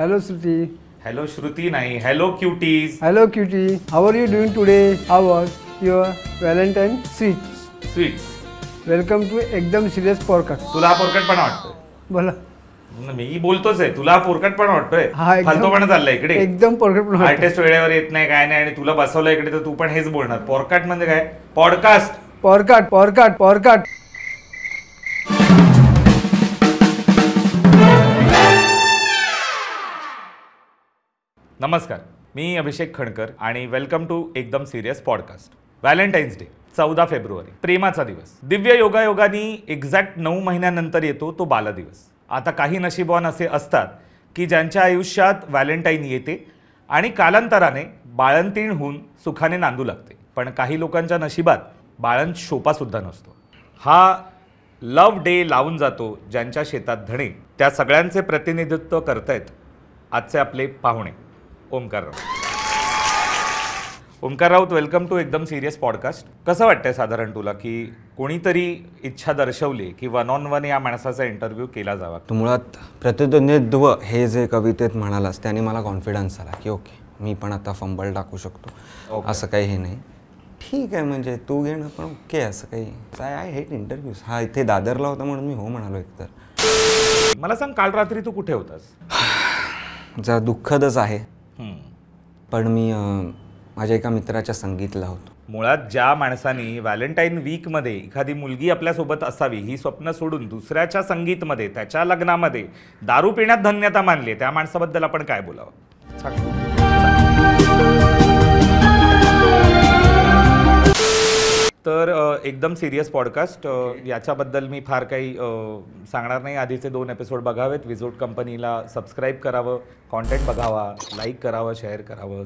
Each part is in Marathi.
Hello, Shruti. हॅलो श्रुती नाही hello cuties Hello, cutie. How are you doing today? How was your Valentine sweet? Sweets Welcome to एकदम सिरियस पॉडकास्ट तुला हा पोरकटपणा वाटतोय बोला. मी बोलतोच आहे. तुला हा पोरकटपणा वाटतोय हा एकदम- फालतूपणा चाललाय इकडे. एकदम पॉडकास्ट आर्टिस्ट वेळेवर येत नाही काय नाही आणि तुला बसवलं इकडे तर तू पण हेच बोलणार. पॉडकास्ट म्हणजे काय? पॉडकास्ट पॉडकास्ट पॉडकास्ट पॉडकास्ट नमस्कार मी अभिषेक खणकर आणि वेलकम टू एकदम सिरियस पॉडकास्ट व्हॅलेंटाईन्स डे चौदा फेब्रुवारी प्रेमाचा दिवस. दिव्य योगायोगानी एक्झॅक्ट नऊ महिन्यानंतर येतो तो बालदिवस. आता काही नशिबवान असे असतात की ज्यांच्या आयुष्यात व्हॅलेंटाईन येते आणि कालांतराने बाळंतीण होऊन सुखाने नांदू लागते. पण काही लोकांच्या नशिबात बाळंत शोपासुद्धा नसतो. हा लव डे लावून जातो ज्यांच्या शेतात धणे. त्या सगळ्यांचे प्रतिनिधित्व करतायत आजचे आपले पाहुणे. ओमकार राऊत. ओमकार राऊत वेलकम टू एकदम सिरियस पॉडकास्ट कसं वाटतंय साधारण तुला की कोणीतरी इच्छा दर्शवली की वन ऑन वन या माणसाचा इंटरव्ह्यू केला जावा? तू मुळात प्रतिद्वंद्वित्व हे जे कवितेत म्हणालास त्याने मला कॉन्फिडन्स आला की ओके मी पण आता फंबल टाकू शकतो. असं काही हे नाही. ठीक आहे म्हणजे तू घेणं पण ओके असं काही. काय आय हेट इंटरव्ह्यूज हा इथे दादरला होता म्हणून मी हो म्हणालो एकतर. मला सांग काल रात्री तू कुठे होतास? जरा दुःखदच आहे. पण मी माझ्या एका मित्राच्या संगीतला होतो. मुळात ज्या माणसानी व्हॅलेंटाईन वीकमध्ये एखादी मुलगी आपल्यासोबत असावी ही स्वप्न सोडून दुसऱ्याच्या संगीतमध्ये त्याच्या लग्नामध्ये दारू पिण्यात धन्यता मानली त्या माणसाबद्दल आपण काय बोलावं? तर एकदम सिरियस पॉडकास्ट याच्याबद्दल मी फार काही सांगणार नाही. आधीचे दोन एपिसोड बघावेत. विजोट कंपनीला सबस्क्राईब करावं कॉन्टेंट बघावा लाईक करावं शेअर करावं.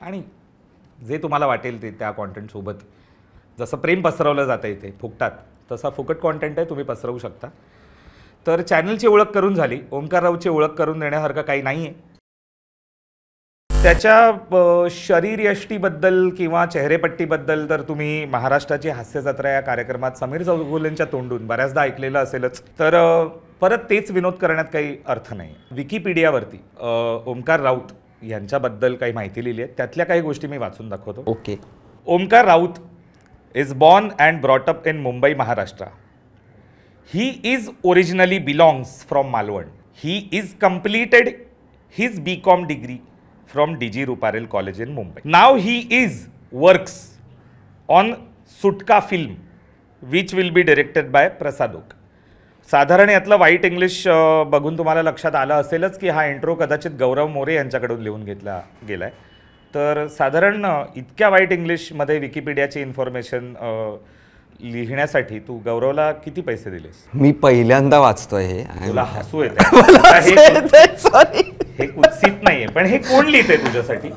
आणि जे तुम्हाला वाटेल ते त्या कॉन्टेंटसोबत जसं प्रेम पसरवलं जातं इथे फुकटात. तसा फुकट कॉन्टेंट आहे तुम्ही पसरवू शकता. तर चॅनलची ओळख करून झाली. ओंकार राऊची ओळख करून देण्यासारखं काही नाही आहे त्याच्या शरीरयष्टीबद्दल किंवा चेहरेपट्टीबद्दल तर तुम्ही महाराष्ट्राची हास्य जत्रा या कार्यक्रमात समीर चौगुलेंच्या तोंडून बऱ्याचदा ऐकलेलं असेलच. तर परत तेच विनोद करण्यात काही अर्थ नाही. विकिपीडियावरती ओमकार राऊत यांच्याबद्दल काही माहिती लिहिली आहे. त्यातल्या काही गोष्टी मी वाचून दाखवतो. Okay. Omkar Raut is born and brought up in Mumbai Maharashtra. He is originally belongs from Malvan. He is completed his B com degree from D G Ruparel college in Mumbai now he is works on Sutka film which will be directed by Prasad Oak साधारण यातलं वाईट इंग्लिश बघून तुम्हाला लक्षात आलं असेलच की हा इंट्रो कदाचित गौरव मोरे यांच्याकडून लिहून घेतला गेला आहे तर साधारण इतक्या वाईट इंग्लिशमध्ये विकिपीडियाची इन्फॉर्मेशन लिहिण्यासाठी तू गौरवला किती पैसे दिलेस? मी पहिल्यांदा वाचतोय हे. तुला हसू येते हे हे कुत्सित नाहीये पण हे कोण लिहिते तुझ्यासाठी?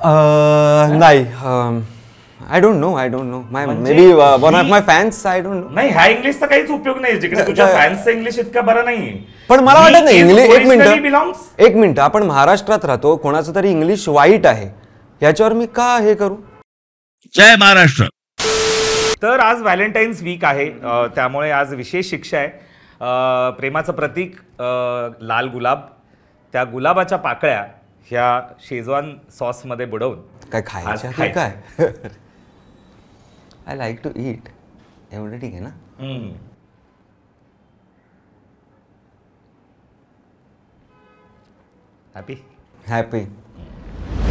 नाही I don't know I don't know my may be one of my fans I don't know नाही ह्या इंग्लिशचा काहीच उपयोग नाही जिकडे तुझ्या फॅन्सचा इंग्लिश इतका बरा नाही पण मला वाटत नाही इंग्लिश एक मिनिट. एक मिनिट आपण महाराष्ट्रात राहतो कोणाचं तरी इंग्लिश वाईट आहे याच्यावर मी का हे करू? जय महाराष्ट्र. तर आज व्हॅलेंटाईन्स वीक आहे त्यामुळे आज विशेष शिक्षा आहे. प्रेमाचं प्रतीक लाल गुलाब. त्या गुलाबाच्या पाकळ्या ह्या शेजवान सॉसमध्ये बुडवून काय खायचं. काय? आय लाईक टू ईट एवढं ठीक आहे ना? हम्म. हॅपी हॅपी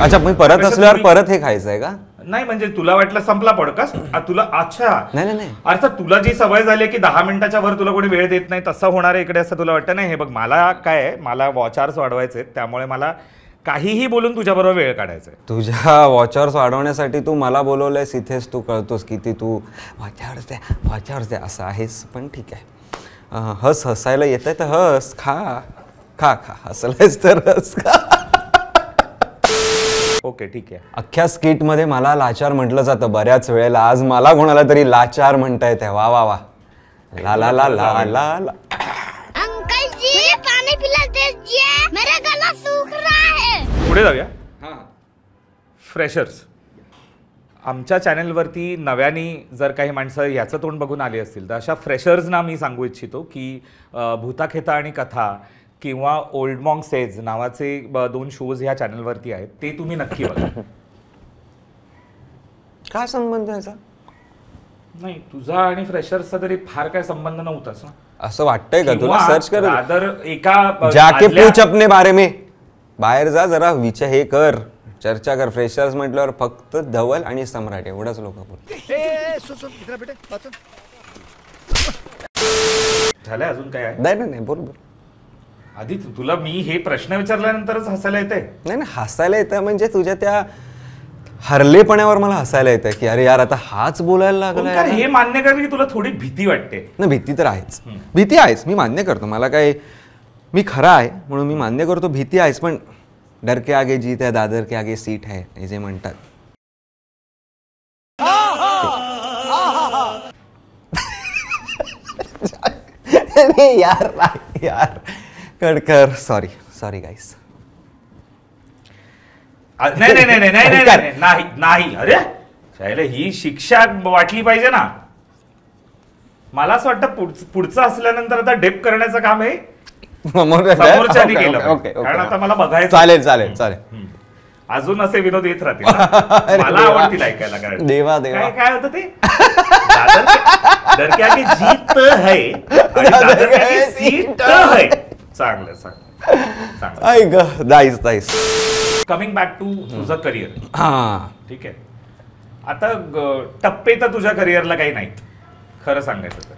अच्छा मी परत असल्यावर परत हे खायचं आहे का? नाही म्हणजे तुला वाटलं संपला पॉडकास्ट तुला अच्छा. नाही नाही अर्थात तुला जी सवय झाली की दहा मिनिटाच्या वर तुला कोणी वेळ देत नाही तसं होणार आहे इकडे असं तुला वाटतं? नाही हे बघ मला काय मला वॉचार्स वाढवायचे त्यामुळे मला काहीही बोलून तुझ्याबरोबर वेळ काढायचा आहे तुझ्या वॉचर्स वाढवण्यासाठी तू मला बोलवलंयस इथेच तू कळतोस किती तू वॉचर्स द्या वॉचर्स द्या असं आहेस पण ठीक आहे. हस हसायला येत आहे तर हस खा खा खा हसलायस तर हस खा. ओके ठीक आहे. अख्ख्या स्किटमध्ये मला लाचार म्हटलं जातं बऱ्याच वेळेला. आज मला कोणाला तरी लाचार म्हणता येते वा वा वा. ला ला ला ला ला ला. अंकल जी मुझे पानी पिला दीजिए मेरा गला सूख रहा है. पुढे जाऊया. फ्रेशर्स आमच्या चॅनेलवरती नव्याने जर काही माणसं याचं तोंड बघून आली असतील तर अशा फ्रेशर्सना मी सांगू इच्छितो की अ, भूताखेता आणि कथा किंवा ओल्ड मॉंग सेज नावाचे दोन शोज ह्या चॅनलवरती आहेत ते तुम्ही नक्की बघा. काय संबंध आहे याचा? नाही तुझा आणि फ्रेशर्सचा तरी फार काय संबंध नव्हताच ना. असं वाटतंय का तुला? सर्च कर. rather एका जाके पूछ अपने बारे में. बाहेर जा जरा विचार हे कर. चर्चा कर. फ्रेशर्स म्हटल्यावर फक्त धवल आणि सम्राट एवढंच लोक झालंय अजून काय नाही नाही बोल बोल. आधी तुला मी हे प्रश्न विचारल्यानंतरच हसायला येते नाही नाही हसायला येतं म्हणजे तुझ्या त्या हरलेपणावर मला हसायला येतं की अरे यार आता हाच बोलायला लागला हे मान्य कर की तुला थोडी भीती वाटते? ना भीती तर आहेच. भीती आहेच मी मान्य करतो. मला काय मी खरा आहे म्हणून मी मान्य करतो. भीती आहेच पण डर के आगे जीत आहे दादर के आगे सीट आहे हे जे म्हणतात. यार यार. कडकर सॉरी सॉरी गाईस नाही नाही नाही नाही नाही नाही, नाही अरे शायला ही शिक्षा वाटली पाहिजे ना. मला असं वाटतं पुढचं असल्यानंतर आता डेप करण्याचं काम आहे समोरच्यानी केलं. कारण आता मला बघायचं चालेल चालेल चालेल. अजून असे विनोद येत राहतील. मला. आवडतील ऐकायला कारण. देवा, देवा. काय काय होतं ते? दादर के- जीत है चांगलं चांगलं. चांगलं. ऐक दाईस कमिंग बॅक टू तुझं करिअर हा. ठीक आहे. आता ग- टप्पे तर तुझ्या करिअरला काही नाहीत. खरं सांगायचं तर.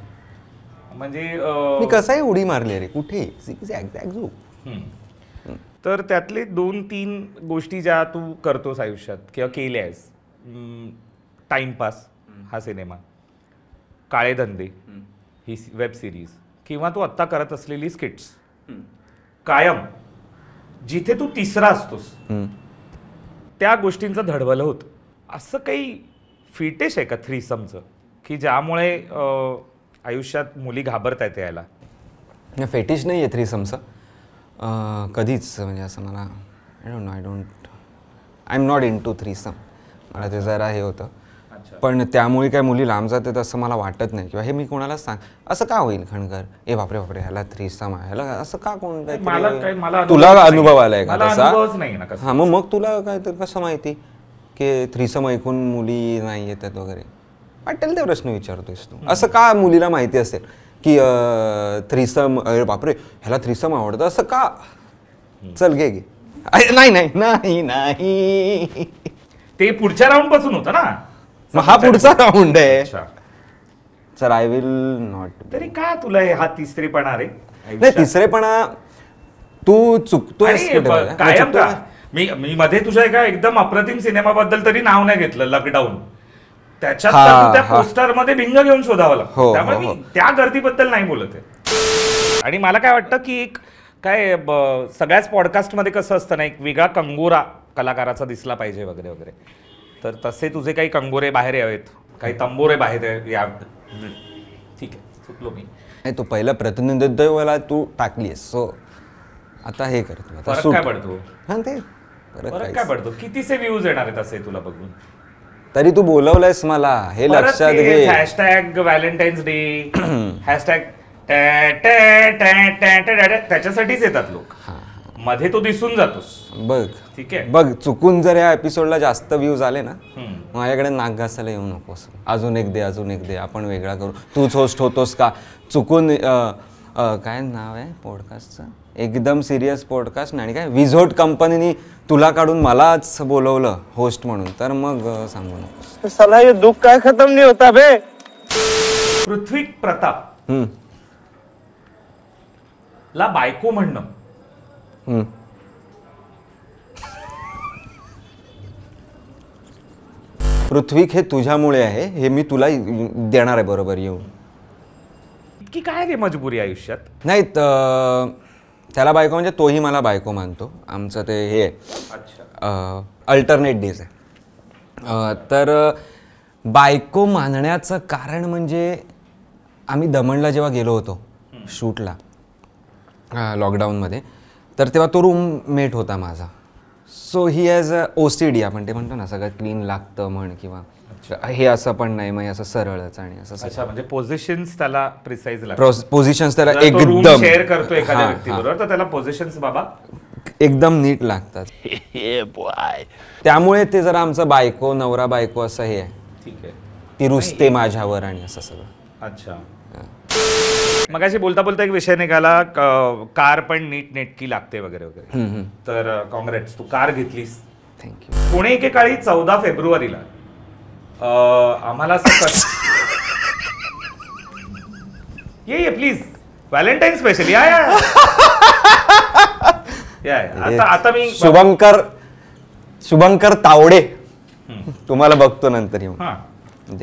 म्हणजे अं, मी कसाही उडी मारली रे कुठे? झू हम्म. तर त्यातले दोन तीन गोष्टी ज्या तू करतोस आयुष्यात किंवा केल्या आहेस टाइमपास हा सिनेमा काळे धंदे ही वेब सिरीज किंवा तू आत्ता करत असलेली स्किट्स कायम. जिथे तू तिसरा असतोस त्या गोष्टींचं धडवलं होतं. असं काही फिटेश आहे का थ्रीसमचं की ज्यामुळे अं, आयुष्यात मुली घाबरत आहेत यायला? फेटिश नाही आहे थ्रीसमचं कधीच म्हणजे असं मला I don't know I don't I am not into threesome मला ते जरा हे होतं. पण त्यामुळे काय मुली लांब जातात असं मला वाटत नाही. किंवा हे मी कोणालाच सांग असं का होईल खणकर? ए बापरे बापरे ह्याला थ्रीसम आहे. ह्याला असं का कोण काय- तुला. अनुभव आलाय का तसा. हा मग मग तुला काय तर कसं माहिती? की थ्रीसम ऐकून मुली नाही येतात वगैरे? वाटेल ते प्रश्न विचारतोयस तू. असं का मुलीला माहिती असेल? की थ्रीसम अरे बापरे ह्याला थ्रीसम आवडतं. असं का? चल घे घे. नाही नाही नाही नाही. ते पुढच्या राऊंडपासून होतं ना. मग हा पुढचा राऊंड आहे. सर आय विल नॉट तरी का तुला हे हा तिसरेपणा रे? नाही तिसरेपणा तू चुकतोय कायम का? मी मी मध्ये तुझ्या एका एकदम अप्रतिम सिनेमाबद्दल तरी नाव नाही घेतलं लॉकडाऊन. त्याच्यात हा, त्या हा. पोस्टरमध्ये भिंग घेऊन शोधावं लागतं. हो, त्यामुळे हो, मी हो. त्या गर्दीबद्दल नाही बोलत आहे. आणि मला काय वाटतं की एक काय सगळ्याच पॉडकास्टमध्ये कसं असतं ना एक वेगळा कंगोरा कलाकाराचा दिसला पाहिजे वगैरे वगैरे. तर तसे तुझे काही कंगोरे बाहेर यावेत काही तंबोरे बाहेर या ठीक आहे चुकलो मी नाही तू पहिलं प्रतिनिधित्वाला तू टाकलीस सो आता हे कर तू आता फरक. काय पडतो हा ते फरक. काय पडतो कितीसे व्ह्यूज येणार आहेत असे तुला बघून तरी तू बोलवलंयस मला हे लक्षात घे हॅशटॅग व्हॅलेंटाईन्स डे हॅशटॅग त्याच्यासाठीच येतात लोक मध्ये तो दिसून जातोस. बघ. ठीक आहे. बघ चुकून जर या एपिसोडला जास्त व्ह्यूज आले ना हम्म. माझ्याकडे नाक घासायला येऊ नकोस. अजून एक दे अजून एक दे आपण वेगळा करू. तूच होस्ट होतोस का? चुकून अं, अं, काय नाव आहे पॉडकास्टचं एकदम सिरियस पॉडकास्ट आणि काय विझोट कंपनीनी तुला काढून मलाच बोलवलं होस्ट म्हणून. तर मग अं, सांगू नकोस. साला ये दुख का खत्म नहीं होता बे. पृथ्वी प्रताप. हम्म, ला बायको म्हणणं. पृथ्वीक हे तुझ्यामुळे आहे हे मी तुला देणार आहे बरोबर येऊन. इतकी काय रे मजबुरी आयुष्यात? नाही त्याला बायको म्हणजे तोही मला बायको मानतो. आमचं ते हे अल्टरनेट डेज आहे. तर बायको मानण्याचं कारण म्हणजे आम्ही दमणला जेव्हा गेलो होतो शूटला लॉकडाऊनमध्ये तर तेव्हा तो रूममेट होता माझा. So he has a O C D आपण ते म्हणतो ना सगळं क्लीन लागतं म्हण किंवा हे असं पण नाही मग असं सरळच आणि असं अच्छा म्हणजे पोझिशन्स त्याला प्रिसाईज पोझिशन्स त्याला एकदम. शेअर करतो एखाद्या हां, व्यक्तीबरोबर तर त्याला पोझिशन्स बाबा. एकदम नीट लागतात. त्यामुळे ते जरा आमचं बायको नवरा बायको असं हे आहे. ठीक आहे. ती रुसते माझ्यावर आणि असं सगळं. अच्छा. मगाशी बोलता बोलता एक विषय निघाला कार पण नीट नेटकी लागते वगैरे वगैरे. तर कॉंग्रेट्स तू कार घेतलीस. थँक्यू पुणे एकेकाळी चौदा फेब्रुवारीला. आम्हाला ये ये प्लीज व्हॅलेंटाईन स्पेशल या या. आता आता मी शुभंकर शुभंकर तावडे. तुम्हाला बघतो नंतर येऊन.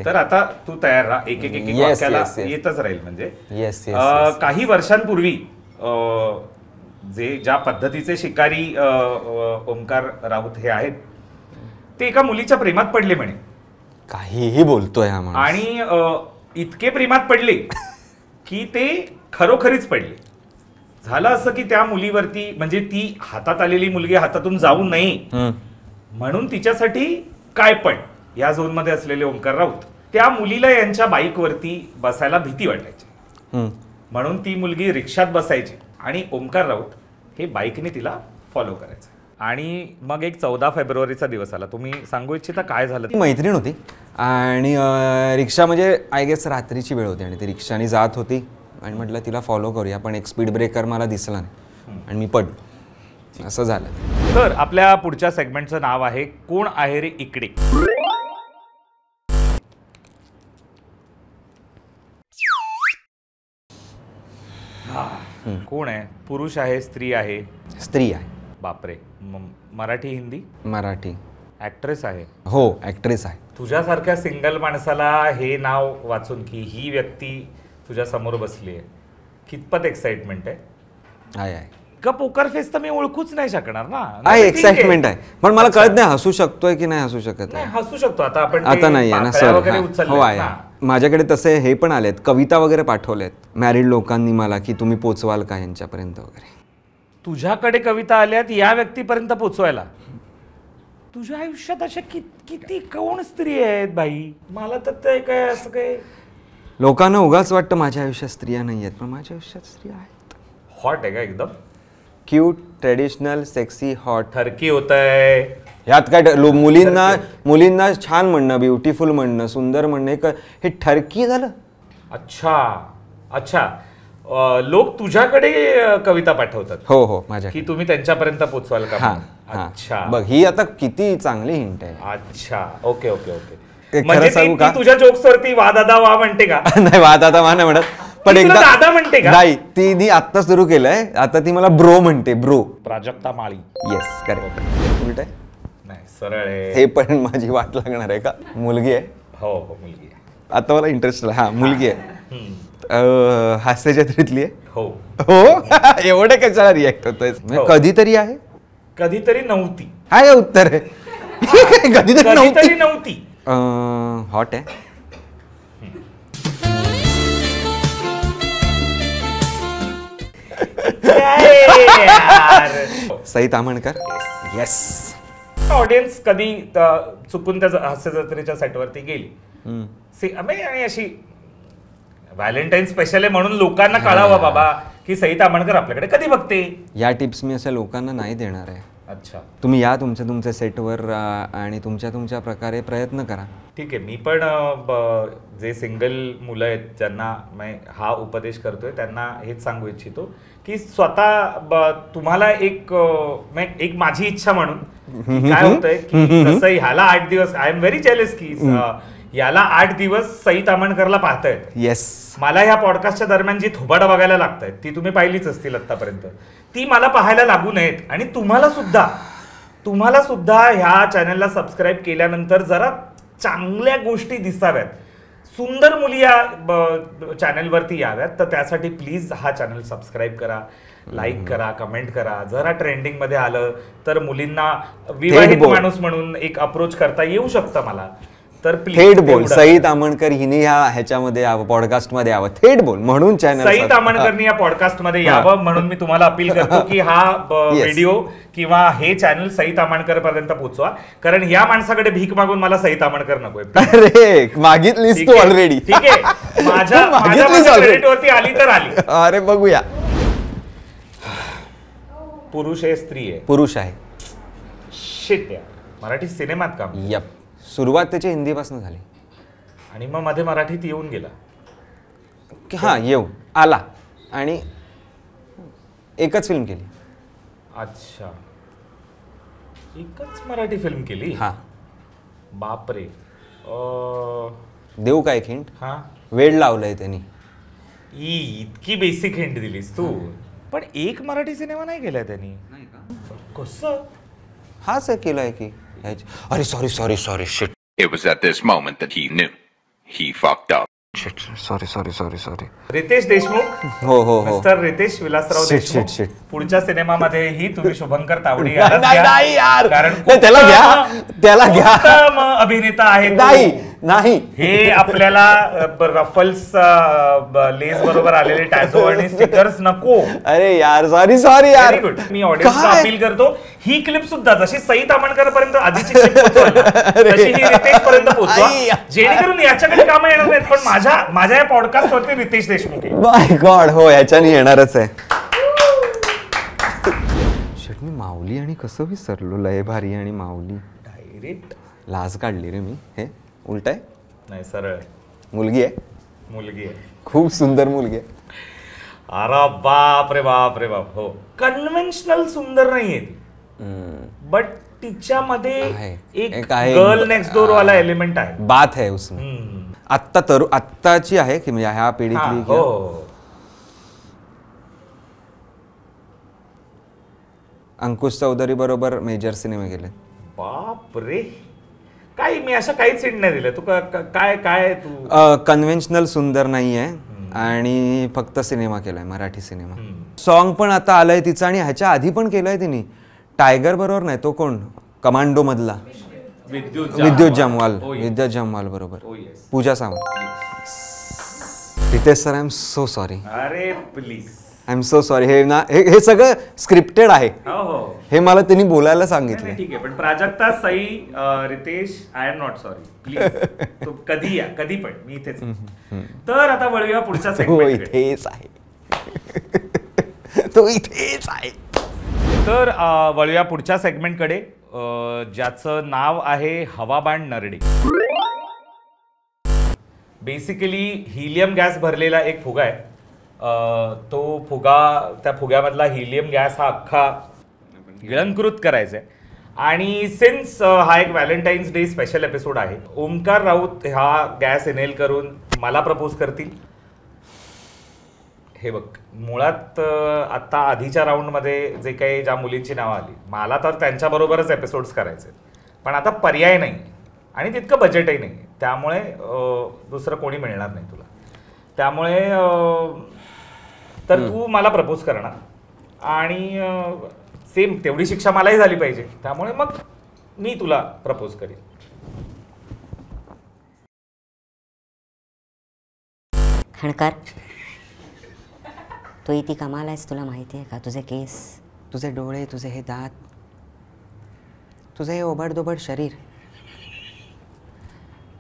तर आता तू तयार राहा. एक एक एक वाक्याला. येतच राहील म्हणजे. काही वर्षांपूर्वी जे ज्या पद्धतीचे शिकारी ओंकार राऊत हे आहेत ते एका मुलीच्या प्रेमात पडले म्हणे. काहीही बोलतोय हा माणूस. आणि अं, इतके प्रेमात पडले की ते खरोखरीच पडले. झालं असं की त्या मुलीवरती म्हणजे ती हातात आलेली मुलगी हातातून जाऊ नये. हम्म. म्हणून तिच्यासाठी काय पण. या झोनमध्ये असलेले ओंकार राऊत त्या मुलीला यांच्या बाईकवरती बसायला भीती वाटायची. म्हणून ती मुलगी रिक्षात बसायची आणि ओंकार राऊत हे बाईकने तिला फॉलो करायचं. आणि मग एक चौदा फेब्रुवारीचा दिवस आला. तुम्ही सांगू इच्छिता काय झालं ती? मैत्रीण होती. आणि रिक्षा म्हणजे आय गेस रात्रीची वेळ होती. आणि ती रिक्षाने जात होती. आणि म्हटलं तिला फॉलो करूया. पण एक स्पीड ब्रेकर मला दिसला नाही. आणि मी पडलो. असं झालं. तर आपल्या पुढच्या सेगमेंटचं नाव आहे कोण आहे रे इकडे हा. कोण आहे? पुरुष आहे स्त्री आहे? स्त्री आहे. बापरे. म- मराठी हिंदी? मराठी. ऍक्ट्रेस आहे? हो ॲक्ट्रेस आहे. तुझ्यासारख्या सिंगल माणसाला हे नाव वाचून की ही व्यक्ती तुझ्या समोर बसली आहे कितपत एक्साइटमेंट आहे? आहे आहे. का पोकर फेस तर मी ओळखूच नाही शकणार ना. आहे ठीक एक्साइटमेंट आहे. पण मला. कळत नाही हसू शकतोय की नाही हसू शकत नाही आहे हसू शकतो. आता आपण ते आता नाही आहे ना पाकळ्या सर वगैरे हा. उचलल्यात आहे ना. माझ्याकडे तसे हे पण आलेत कविता वगैरे पाठवलेत मॅरिड लोकांनी मला की तुम्ही पोचवाल का यांच्यापर्यंत वगैरे. तुझ्याकडे कविता आल्यात या व्यक्तीपर्यंत पोचवायला. तुझ्या आयुष्यात अशा कि- किती कोण स्त्री आहेत बाई? मला तर ते काय असं काय लोकांना उगाच वाटतं माझ्या आयुष्यात स्त्रिया नाही आहेत पण माझ्या आयुष्यात स्त्रिया आहेत. हॉट आहे का एकदम? क्यूट ट्रेडिशनल सेक्सी हॉट ठरकी होत आहे ह्यात काय मुलींना मुलींना छान म्हणणं ब्युटिफुल म्हणणं सुंदर म्हणणं हे ठरकी झालं. अच्छा अच्छा. लोक तुझ्याकडे कविता पाठवतात. हो हो माझ्या की तुम्ही त्यांच्यापर्यंत पोचवाल का अच्छा. बघ ही आता किती चांगली हिंट आहे. अच्छा. Okay okay okay. म्हणजे तुझ्या जोक्स वरती वा दादा वा म्हणते का? नाही वाद आता मा नाही म्हणत. पण एकदा दादा म्हणते का? नाही ती ती आत्ता सुरू केलंय. आता ती मला ब्रो म्हणते bro. Prajakta Mali. Yes correct उलट आहे. सरळ आहे. हे पण माझी वाट लागणार आहे का? मुलगी आहे. हो हो मुलगी आहे. आता मला इंटरेस्ट आला. हा मुलगी आहे. अं, हास्य जत्रेतली आहे? हो. हो? एवढे कशाला रिॲक्ट होतोय हो. कधीतरी आहे? कधीतरी नव्हती. हा हे उत्तर आहे. कधीतरी कधीतरी नव्हती. नव्हती हॉट आहे. सई तामणकर? येस ऑडियन्स कधी चुकून त्या हास्य जत्रेच्या सेटवरती गेली? सी- आम्ही- आणि अशी व्हॅलेंटाईन स्पेशल आहे म्हणून लोकांना कळावं बाबा की सई तामणकर आपल्याकडे कधी बघते? या टिप्स मी अशा लोकांना नाही देणार आहे. अच्छा. तुम्ही या तुमच्या तुमच्या सेटवर आणि तुमच्या तुमच्या प्रकारे प्रयत्न करा. ठीक आहे मी पण जे सिंगल मुलं आहेत ज्यांना मैं हा उपदेश करतोय त्यांना हेच सांगू इच्छितो की स्वतः तुम्हाला एक एक माझी इच्छा म्हणून काय होतंय की जसं ह्याला आठ दिवस आय एम व्हेरी जेलस की याला आठ दिवस सई तामणकरला पाहतायत. येस मला ह्या पॉडकास्टच्या दरम्यान जी थोबाड बघायला लागतायत ती तुम्ही पाहिलीच असतील आतापर्यंत ती मला पाहायला लागू नयेत आणि तुम्हाला सुद्धा तुम्हाला सुद्धा ह्या चॅनलला सबस्क्राईब केल्यानंतर जरा चांगल्या गोष्टी दिसाव्यात. सुंदर मुली या चॅनलवरती याव्यात. तर त्यासाठी प्लीज हा चॅनल सबस्क्राईब करा लाईक करा कमेंट करा. जरा ट्रेंडिंगमध्ये आलं तर मुलींना विवाहित. माणूस म्हणून एक अप्रोच करता येऊ शकतं मला. तर थेट बोल. तेवढं. सई तामणकर हिने ह्या ह्याच्यामध्ये यावं पॉडकास्टमध्ये यावं. थेट बोल. म्हणून चॅनल सई तामणकरनी या पॉडकास्टमध्ये यावं म्हणून मी तुम्हाला अपील करतो की हा. व्हिडिओ किंवा हे चॅनल सई तामणकर पर्यंत पोहोचवा. कारण या माणसाकडे भीक मागून मला सई तामणकर नकोय अरे मागितलीस तू? ऑलरेडी ठीक आहे. माझ्या वरती आली तर आली. अरे बघूया. पुरुष आहे स्त्री आहे. पुरुष आहे. शिट मराठी सिनेमात काम. यप सुरुवात त्याची हिंदीपासून झाली. आणि मग मध्ये मराठीत येऊन गेला. की हा येऊ आला. आणि एकच फिल्म केली. अच्छा. एकच मराठी फिल्म केली? हा. बापरे. अं, देऊ का एक हिंट हा. वेळ लावलंय त्यांनी. ई इतकी बेसिक हिंट दिलीस तू. पण एक मराठी सिनेमा नाही केलाय त्यांनी. कसं? हाच आहे केलाय की. अरे sorry sorry sorry shit It was at this moment that he knew. He fucked up. Shit sorry sorry sorry sorry Riteish Deshmukh हो हो हो mister Riteish Vilasrao Shit, Deshmukh shit, shit. पुढच्या सिनेमामध्येही तुम्ही शुभंकर तावडी यालाच नाही, घ्या. नाही यार. कारण नाही, त्याला घ्या. त्याला घ्या. उत्तम अभिनेता आहे तो. नाही नाही. हे आपल्याला रफल्स लेस बरोबर आलेले टॅझो आणि स्टिकर्स नको. अरे यार सॉरी सॉरी यार. मी ऑडियन्सला काय? अपील करतो. ही क्लिप सुद्धा जशी सई तामणकर पर्यंत आधीची पर्यंत पोहोचवा. आई. जेणेकरून याच्याकडे काम येणार नाहीत पण माझ्या माझ्या या पॉडकास्ट वरती रितेश देशमुख माय गॉड हो ह्याच्याने येणारच आहे. मी माऊली आणि कसं विसरलो? लय भारी आणि माऊली. डायरेक्ट लाज काढली रे मी हे. उलट आहे? नाही सरळ. मुलगी आहे? मुलगी आहे. खूप सुंदर मुलगी आहे. अरे बाप रे बाप रे बाप. हो. कन्व्हेन्शनल सुंदर नाहीये ती. बट तिच्यामध्ये आहे. एक आहे. गर्ल नेक्स्ट डोर वाला एलिमेंट आहे. बात है उसमें. आत्ता तरु आत्ताची आहे की म्हणजे ह्या पिढीतली हो अंकुश चौधरी बरोबर मेजर सिनेमे गेले बाप रे. काही मी अशा काहीच हिंट नाही दिल्या. तू काय काय तू? कन्व्हेन्शनल सुंदर नाही आहे. आणि फक्त सिनेमा केलाय मराठी सिनेमा. सॉन्ग पण आता आलंय तिचं आणि ह्याच्या आधी पण केलंय तिने. टायगर बरोबर नाही तो कोण? कमांडो मधला. विद्युत जामवाल. Oh. विद्युत जामवाल बरोबर. Oh. Pooja Sawant. Riteish sir I am so sorry अरे please I am so sorry हे ना हे हे सगळं स्क्रिप्टेड आहे. हो हो. हे मला त्यांनी बोलायला सांगितलं. ठीक आहे. पण Prajakta Sai Riteish I am not sorry please कधी या? कधी पण. मी इथेच. तर आता वळूया पुढच्या इथेच आहे. तो इथेच आहे. तर वळूया पुढच्या सेगमेंटकडे ज्याचं नाव आहे हवाबाण नरडे. बेसिकली हिलियम गॅस भरलेला एक फुगा आहे. तो फुगा त्या फुग्यामधला हिलियम गॅस हा अख्खा गिळंकृत करायचा आहे आणि सिन्स हा एक व्हॅलेंटाईन्स डे स्पेशल एपिसोड आहे ओमकार राऊत हा गॅस इनेल करून मला प्रपोज करतील. हे बघ मुळात आत्ता आधीच्या राऊंडमध्ये जे काही ज्या मुलींची नावं आली मला तर त्यांच्याबरोबरच एपिसोड्स करायचे पण आता पर्याय नाही आणि तितकं बजेटही नाही. त्यामुळे दुसरं कोणी मिळणार नाही तुला. त्यामुळे तर तू मला प्रपोज करणार. आणि सेम तेवढी शिक्षा मलाही झाली पाहिजे. त्यामुळे मग मी तुला प्रपोज करेन. खणकर तू इथे कमाल आहेस? तुला माहिती आहे का? तुझे केस तुझे डोळे तुझे हे दात तुझं हे ओबडदोबड शरीर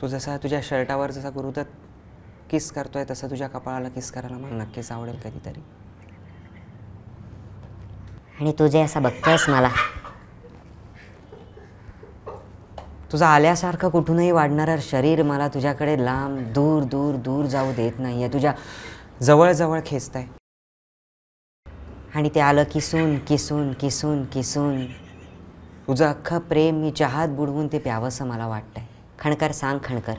तू जसा तुझ्या शर्टावर जसा गुरुदत्त किस करतोय तसं तुझ्या कपाळाला किस करायला मला नक्कीच आवडेल कधीतरी. आणि तू जे असं बघतोयस मला. तुझं आल्यासारखं कुठूनही वाढणारं शरीर मला तुझ्याकडे लांब दूर दूर दूर जाऊ देत नाही आहे तुझ्या जवळजवळ खेचत आहे आणि ते आलं किसून किसून किसून किसून. तुझं अख्खं प्रेम मी चहात बुडवून ते प्यावंसं मला वाटतंय. खणकर सांग खणकर.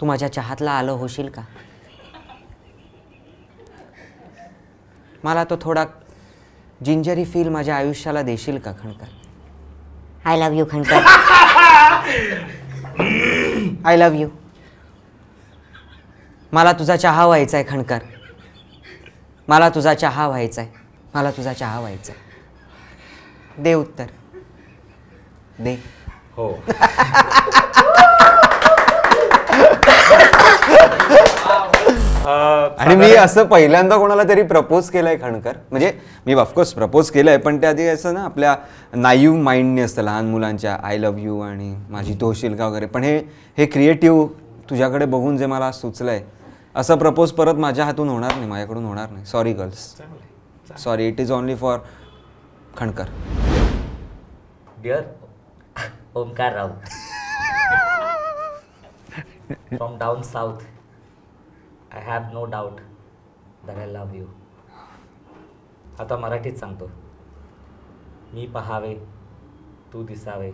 तू माझ्या चहातला आलं होशील का? मला तो थोडा जिंजरी फील माझ्या आयुष्याला देशील का Khankar I love you Khankar I love you मला तुझा चहा व्हायचा आहे खणकर मला तुझा चहा व्हायचा आहे मला तुझा चहा व्हायचा आहे दे उत्तर. दे. हो. आणि मी असं पहिल्यांदा कोणाला तरी प्रपोज केलंय खणकर. म्हणजे मी ऑफकोर्स प्रपोज केलंय पण त्या आधी असं ना आपल्या नाईव्ह माइंडने असतं लहान मुलांच्या आय लव्ह यू आणि माझी तो होशील का वगैरे. पण हे हे क्रिएटिव्ह तुझ्याकडे बघून जे मला सुचलंय असं प्रपोज परत माझ्या हातून होणार नाही माझ्याकडून होणार नाही. Sorry girls sorry it is only for Khankar. Dear Omkar Raut. From down south I have no doubt that I love you आता मराठीत सांगतो. मी पहावे तू दिसावे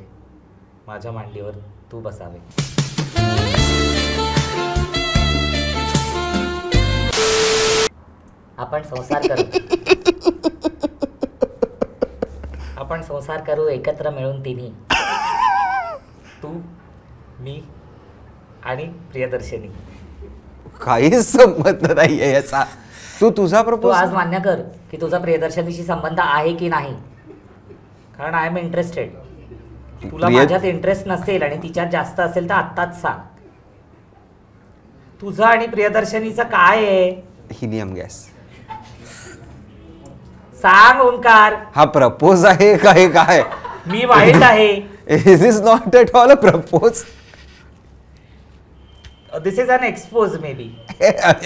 माझ्या मांडीवर तू बसावे. आपण संसार करू. आपण संसार करू एकत्र मिळून तिन्ही. तू मी आणि प्रियदर्शनी. काहीच संबंध नाहीये याचा. तू तुझा प्रपोज आज मान्य कर की तुझा प्रियदर्शनीशी संबंध आहे की नाही. कारण आय एम इंटरेस्टेड तुला माझ्यात इंटरेस्ट नसेल आणि तिच्यात जास्त असेल तर आत्ताच सांग. तुझं आणि प्रियदर्शनीचं काय आहे? Helium gas. सांग ओंकार. हा प्रपोज आहे काय काय? मी वाईट आहे. Is is not at all a propose this is an expose may be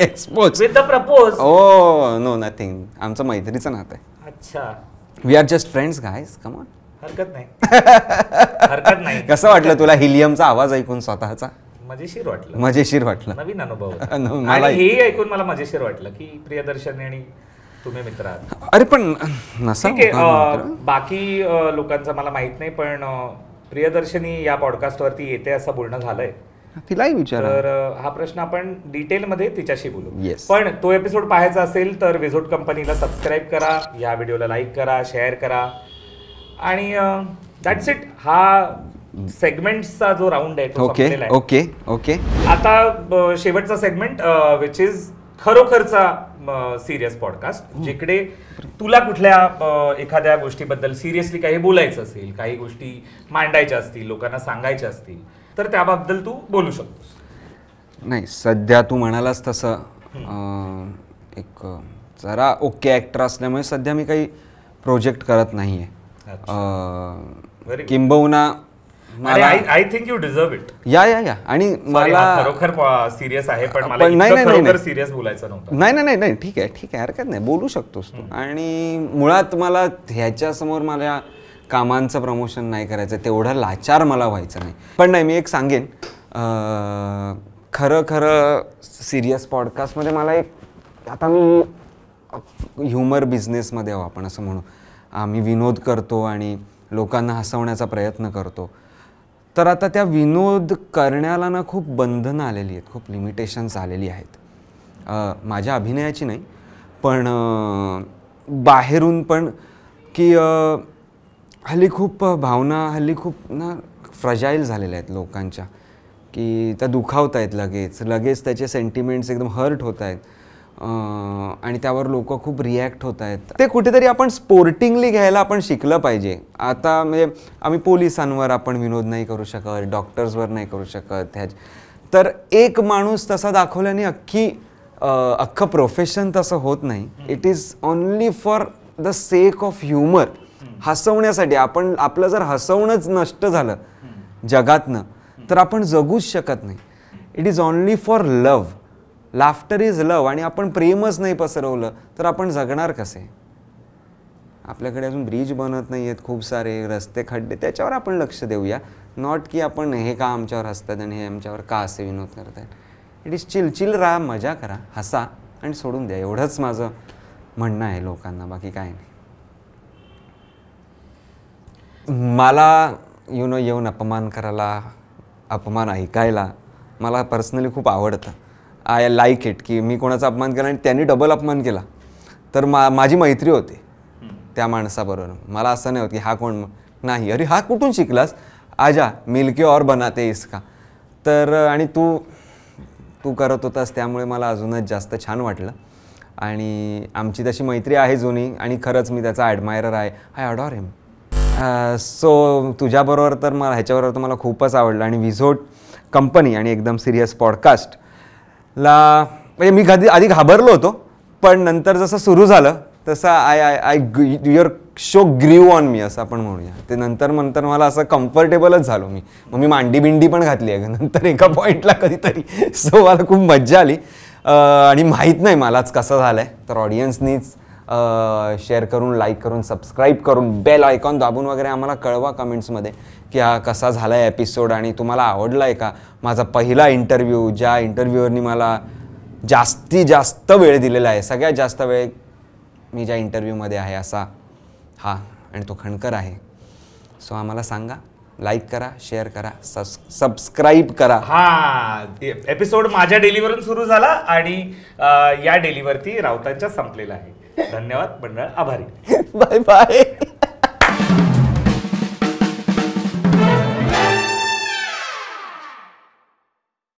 expose with the propose oh no nothing आमचं मैत्रीचं नातं आहे. अच्छा. We are just friends guys come on हरकत नाही. हरकत नाही. कसं वाटलं तुला हिलियमचा आवाज ऐकून स्वतःचा? मजेशीर वाटलं. मजेशीर वाटलं. नवीन अनुभव होता. न- आणि मलाही. हेही ऐकून मला मजेशीर वाटलं की प्रियदर्शनी आणि तुम्ही मित्र आहात. अरे पण नसा ठीक आहे अं, बाकी अं, लोकांचं मला माहीत नाही पण अं, प्रियदर्शनी या पॉडकास्टवरती येते असं बोलणं झालंय. तिलाही विचार. तर हा प्रश्न आपण डिटेलमध्ये तिच्याशी बोलू. Yes. पण तो एपिसोड पाहायचा असेल तर विझोट कंपनीला सबस्क्राईब करा या व्हिडिओला लाईक करा शेअर करा. आणि दॅट्स इट हा सेगमेंटचा जो राऊंड आहे तो ओके ओके ओके आता शेवटचा सेगमेंट विच इज खरोखरचा सिरियस पॉडकास्ट जिकडे तुला कुठल्या एखाद्या गोष्टीबद्दल सिरियसली काही बोलायचं असेल काही गोष्टी मांडायच्या असतील लोकांना सांगायच्या असतील तर त्याबद्दल तू बोलू शकतोस. नाही सध्या तू म्हणालास तसं. एक जरा ओके ॲक्टर असल्यामुळे सध्या मी काही प्रोजेक्ट करत नाही आहे. किंबहुना मला I think you deserve it yeah yeah yeah. आणि मला खरोखर सिरियस आहे पण मला नाही, नाही. सिरियस बोलायचं नव्हतं. नाही नाही नाही नाही. ठीक आहे ठीक आहे. हरकत नाही. बोलू शकतोस तू. आणि मुळात मला ह्याच्या समोर माझ्या कामांचं प्रमोशन नाही करायचं तेवढं लाचार मला व्हायचं नाही. पण नाही मी एक सांगेन खरं खरं सिरियस पॉडकास्टमध्ये मला एक आता मी ह्युमर बिझनेसमध्ये आहो आपण असं म्हणू. आम्ही विनोद करतो आणि लोकांना हसवण्याचा प्रयत्न करतो. तर आता त्या विनोद करण्याला ना खूप बंधनं आलेली आहेत खूप लिमिटेशन्स आलेली आहेत. माझ्या अभिनयाची नाही पण बाहेरून पण की आ, हल्ली खूप भावना हल्ली खूप ना फ्रजाईल झालेल्या आहेत लोकांच्या. की त्या दुखावत आहेत लगेच. लगेच त्याचे सेंटिमेंट्स एकदम हर्ट होत आहेत. आणि त्यावर लोक खूप रिॲक्ट होत आहेत. ते कुठेतरी आपण स्पोर्टिंगली घ्यायला आपण शिकलं पाहिजे. आता म्हणजे आम्ही पोलिसांवर आपण विनोद नाही करू शकत डॉक्टर्सवर नाही करू शकत. ह्याच तर एक माणूस तसा दाखवल्याने अख्खी अख्खं प्रोफेशन तसं होत नाही. It is only for the sake of humour हसवण्यासाठी आपण आपलं जर हसवणंच नष्ट झालं जगातनं तर आपण जगूच शकत नाही. It is only for love laughter is love आणि आपण प्रेमच नाही पसरवलं तर आपण जगणार कसे? आपल्याकडे अजून ब्रिज बनत नाही आहेत खूप सारे रस्ते खड्डे. त्याच्यावर आपण लक्ष देऊया. नॉट की आपण हे का आमच्यावर हसतात आणि हे आमच्यावर का असे विनोद करत आहेत इट इज चिल चिल राहा मजा करा हसा आणि सोडून द्या. एवढंच माझं म्हणणं आहे लोकांना. बाकी काय नाही. मला यु नो येऊन अपमान करायला अपमान ऐकायला मला पर्सनली खूप आवडतं. आय लाईक इट की मी कोणाचा अपमान केला आणि त्यांनी डबल अपमान केला. तर मा माझी मैत्री होते त्या माणसाबरोबर. मला असं नाही होत की हा कोण नाही. अरे हा कुठून शिकलास? आजा मिल्की और बनाते इसका. तर आणि तू तू करत होतास त्यामुळे मला अजूनच जास्त छान वाटलं. आणि आमची तशी मैत्री आहे जुनी आणि खरंच मी त्याचा ॲडमायरर आहे. आय अडॉर हिम सो तुझ्याबरोबर तर मला ह्याच्याबरोबर तर मला खूपच आवडलं. आणि विझोट कंपनी आणि एकदम सिरियस पॉडकास्टला म्हणजे मी कधी आधी घाबरलो होतो पण नंतर जसं सुरू झालं तसं I I I your show grew on me असं आपण म्हणूया. ते नंतर नंतर मला असं कम्फर्टेबलच झालो मी. मग मी मांडी बिंडी पण घातली आहे. नंतर एका पॉईंटला कधीतरी. सो मला खूप मज्जा आली. आणि माहीत नाही मलाच कसं झालं आहे तर ऑडियन्सनीच शेअर करून लाईक करून सबस्क्राईब करून बेल आयकॉन दाबून वगैरे आम्हाला कळवा कमेंट्समध्ये की हा कसा झाला आहे एपिसोड आणि तुम्हाला आवडला आहे का? माझा पहिला इंटरव्ह्यू ज्या इंटरव्ह्यूवरनी मला जास्ती जास्त वेळ दिलेला आहे सगळ्यात जास्त वेळ मी ज्या इंटरव्ह्यूमध्ये आहे असा हा आणि तो खणकर आहे. सो आम्हाला सांगा लाईक करा शेअर करा सबस सबस्क्राईब करा. हा एपिसोड माझ्या डेलीवरून सुरू झाला आणि या डेलीवरती राऊतांच्या संपलेला आहे. धन्यवाद मंडळ. आभारी. Bye bye